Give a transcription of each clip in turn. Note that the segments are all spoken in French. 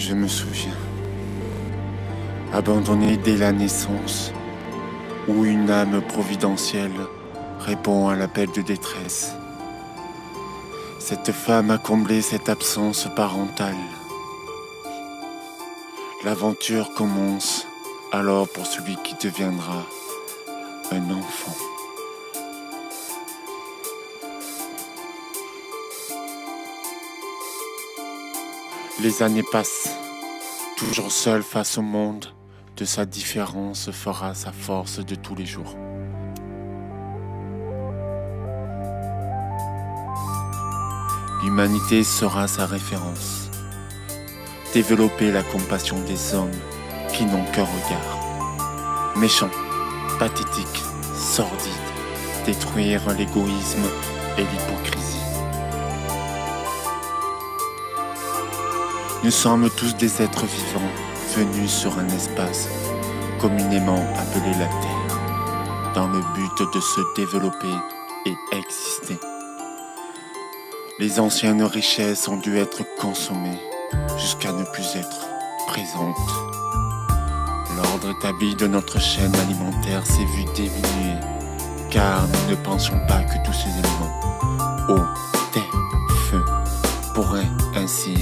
Je me souviens, abandonné dès la naissance, où une âme providentielle répond à l'appel de détresse. Cette femme a comblé cette absence parentale. L'aventure commence alors pour celui qui deviendra un enfant. Les années passent, toujours seul face au monde, de sa différence fera sa force de tous les jours. L'humanité sera sa référence. Développer la compassion des hommes qui n'ont qu'un regard. Méchant, pathétique, sordide. Détruire l'égoïsme et l'hypocrisie. Nous sommes tous des êtres vivants venus sur un espace communément appelé la Terre, dans le but de se développer et exister. Les anciennes richesses ont dû être consommées jusqu'à ne plus être présentes. L'ordre établi de notre chaîne alimentaire s'est vu diminuer, car nous ne pensions pas que tous ces éléments, eau, terre, feu, pourraient ainsi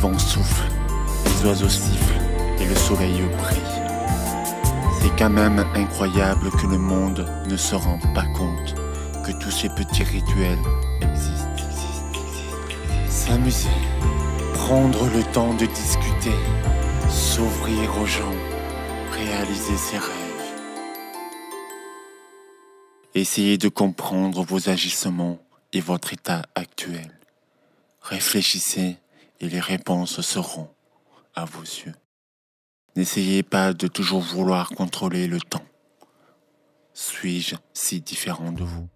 vent souffle, les oiseaux sifflent et le soleil brille. C'est quand même incroyable que le monde ne se rende pas compte que tous ces petits rituels existent. S'amuser, prendre le temps de discuter, s'ouvrir aux gens, réaliser ses rêves. Essayez de comprendre vos agissements et votre état actuel. Réfléchissez et les réponses seront à vos yeux. N'essayez pas de toujours vouloir contrôler le temps. Suis-je si différent de vous?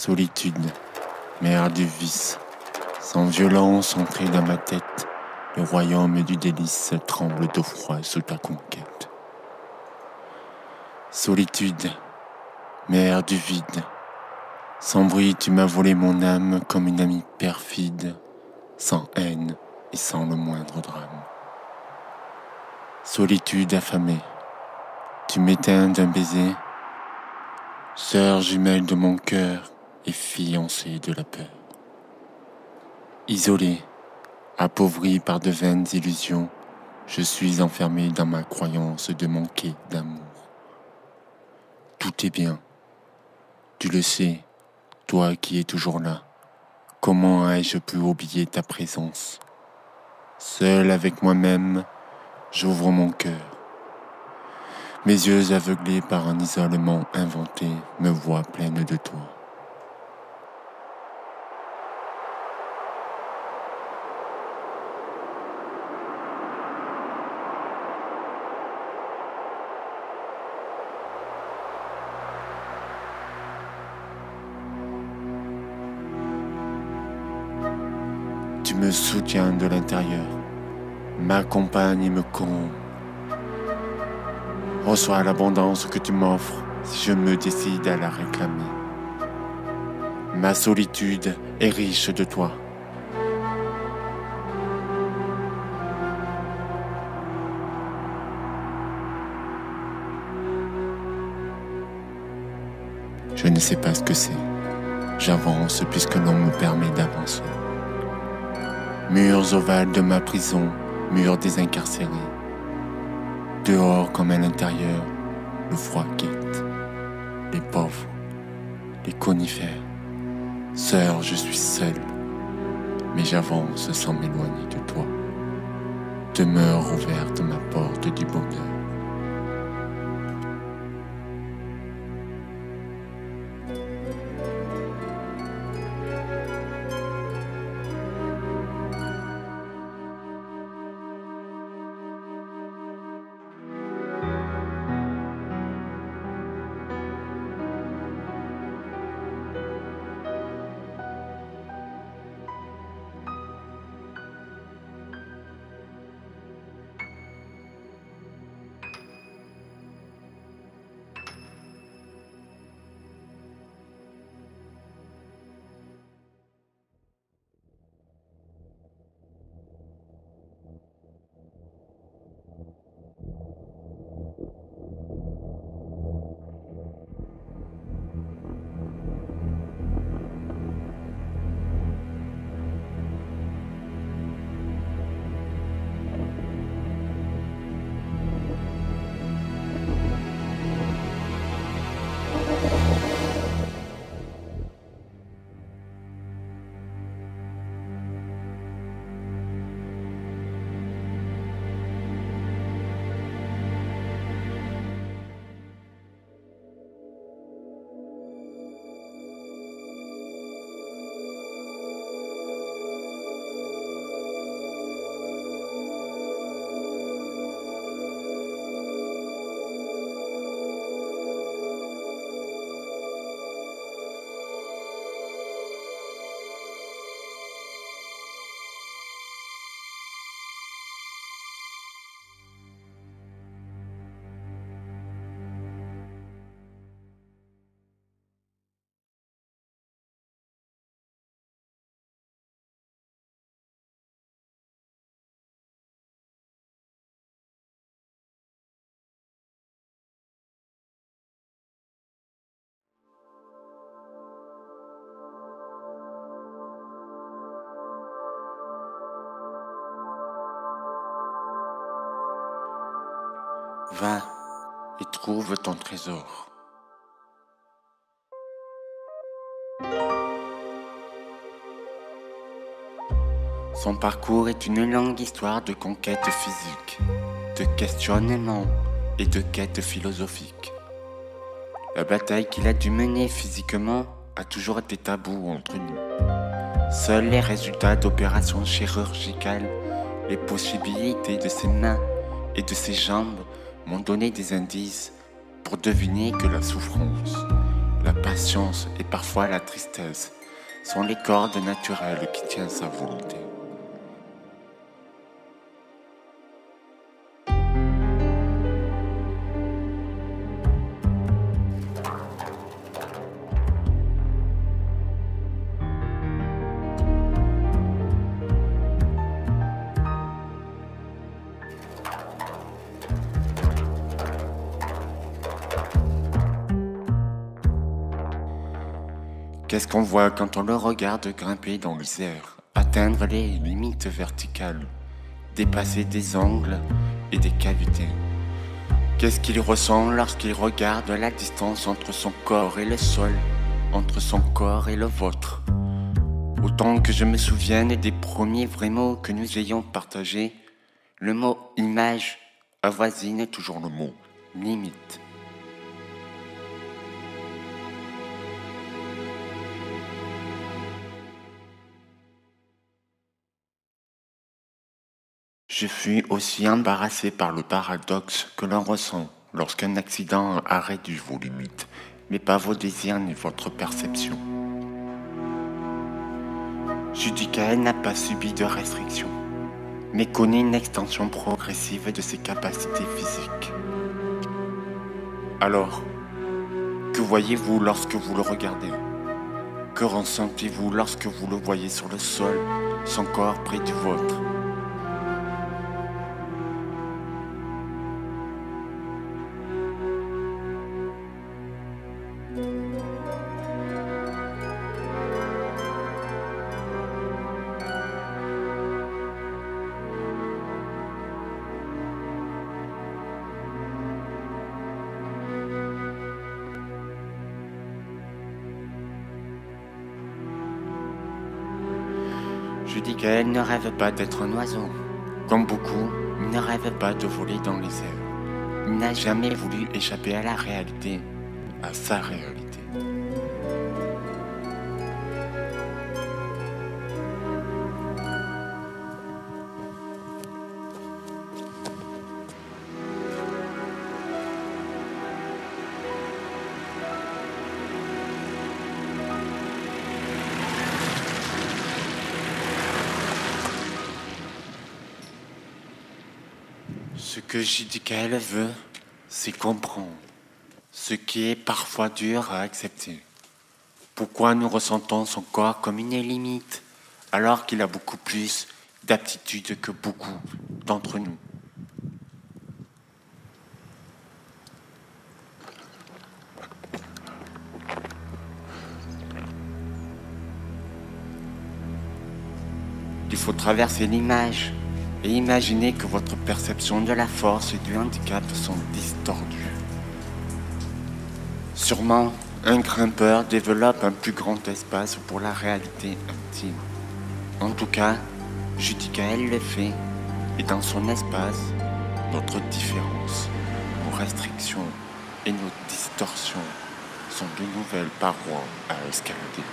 Solitude, mère du vice, sans violence entrée dans ma tête, Le royaume du délice tremble de froid sous ta conquête. Solitude, mer du vide, sans bruit tu m'as volé mon âme comme une amie perfide, sans haine et sans le moindre drame. Solitude affamée, tu m'éteins d'un baiser, sœur jumelle de mon cœur et fiancée de la peur. Isolé, appauvri par de vaines illusions, je suis enfermé dans ma croyance de manquer d'amour. Tout est bien, tu le sais, toi qui es toujours là. Comment ai-je pu oublier ta présence? Seul avec moi-même, j'ouvre mon cœur. Mes yeux aveuglés par un isolement inventé me voient pleine de toi. Me soutiens de l'intérieur, m'accompagne et me comble. Reçois l'abondance que tu m'offres si je me décide à la réclamer. Ma solitude est riche de toi. Je ne sais pas ce que c'est. J'avance puisque l'on me permet d'avancer. Murs ovales de ma prison, murs désincarcérés. Dehors comme à l'intérieur, le froid guette. Les pauvres, les conifères. Sœur, je suis seul, mais j'avance sans m'éloigner de toi. Demeure ouverte ma porte du bonheur. Va et trouve ton trésor. Son parcours est une longue histoire de conquête physique, de questionnement et de quête philosophique. La bataille qu'il a dû mener physiquement a toujours été tabou entre nous. Seuls les résultats d'opérations chirurgicales, les possibilités de ses mains et de ses jambes m'ont donné des indices pour deviner que la souffrance, la patience et parfois la tristesse sont les cordes naturelles qui tiennent sa volonté. Qu'est-ce qu'on voit quand on le regarde grimper dans les airs, atteindre les limites verticales, dépasser des angles et des cavités? Qu'est-ce qu'il ressent lorsqu'il regarde la distance entre son corps et le sol, entre son corps et le vôtre? Autant que je me souvienne des premiers vrais mots que nous ayons partagés, le mot image avoisine toujours le mot limite. Je fus aussi embarrassé par le paradoxe que l'on ressent lorsqu'un accident arrête vos limites, mais pas vos désirs ni votre perception. Judicaël n'a pas subi de restrictions, mais connaît une extension progressive de ses capacités physiques. Alors, que voyez-vous lorsque vous le regardez? Que ressentez-vous lorsque vous le voyez sur le sol, son corps près du vôtre? Rêve pas d'être un oiseau. Comme beaucoup, il ne rêve pas de voler dans les airs. Il n'a jamais voulu échapper à la réalité, à sa réalité. Que qu'elle veut, c'est comprendre ce qui est parfois dur à accepter. Pourquoi nous ressentons son corps comme une limite alors qu'il a beaucoup plus d'aptitude que beaucoup d'entre nous? Il faut traverser l'image et imaginez que votre perception de la force et du handicap sont distordues. Sûrement, un grimpeur développe un plus grand espace pour la réalité intime. En tout cas, Judicaël le fait, et dans son espace, notre différence, nos restrictions et nos distorsions sont de nouvelles parois à escalader.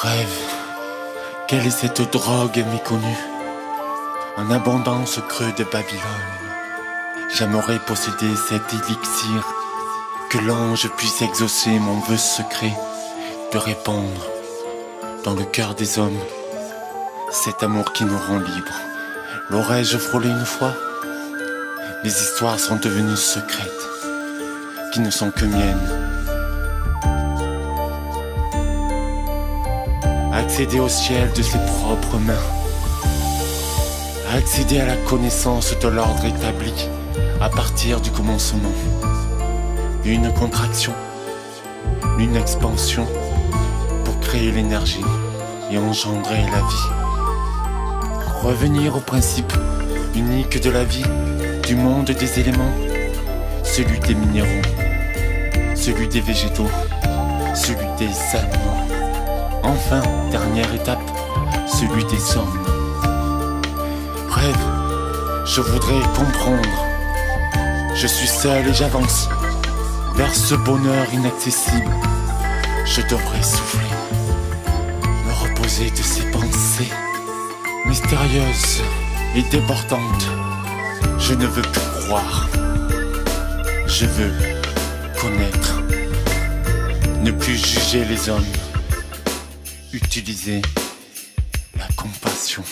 Rêve, quelle est cette drogue méconnue? En abondance creux de Babylone. J'aimerais posséder cet élixir, que l'ange puisse exaucer mon vœu secret de répandre dans le cœur des hommes cet amour qui nous rend libres. L'aurais-je frôlé une fois? Les histoires sont devenues secrètes, qui ne sont que miennes. Accéder au ciel de ses propres mains. Accéder à la connaissance de l'ordre établi à partir du commencement. Une contraction, une expansion pour créer l'énergie et engendrer la vie. Revenir au principe unique de la vie, du monde des éléments, celui des minéraux, celui des végétaux, celui des animaux. Enfin, dernière étape, celui des hommes. Rêve, je voudrais comprendre. Je suis seul et j'avance vers ce bonheur inaccessible. Je devrais souffler, me reposer de ces pensées mystérieuse et déportante. Je ne veux plus croire. Je veux connaître. Ne plus juger les hommes. Utiliser la compassion.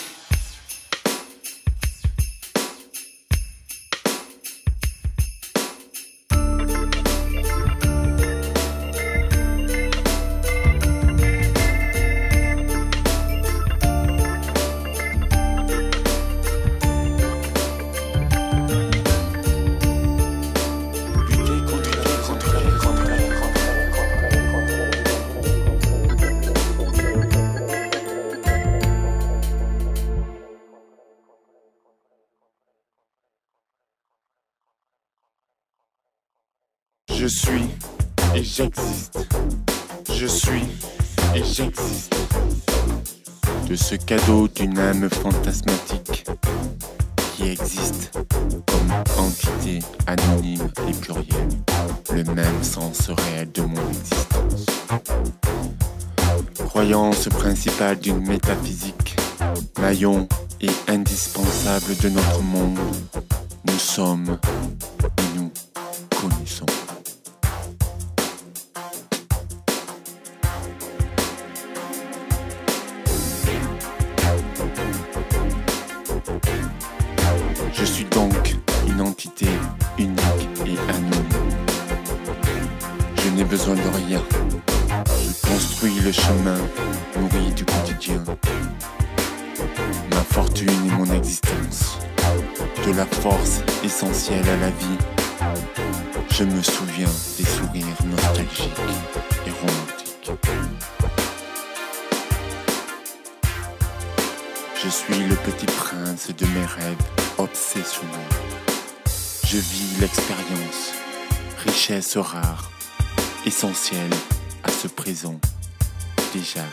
J'existe. Je suis et j'existe. De ce cadeau d'une âme fantasmatique qui existe comme entité anonyme et plurielle, le même sens réel de mon existence. Croyance principale d'une métaphysique, maillon et indispensable de notre monde, nous sommes et nous connaissons. La force essentielle à la vie. Je me souviens des sourires nostalgiques et romantiques. Je suis le petit prince de mes rêves obsessionnels. Je vis l'expérience, richesse rare, essentielle à ce présent déjà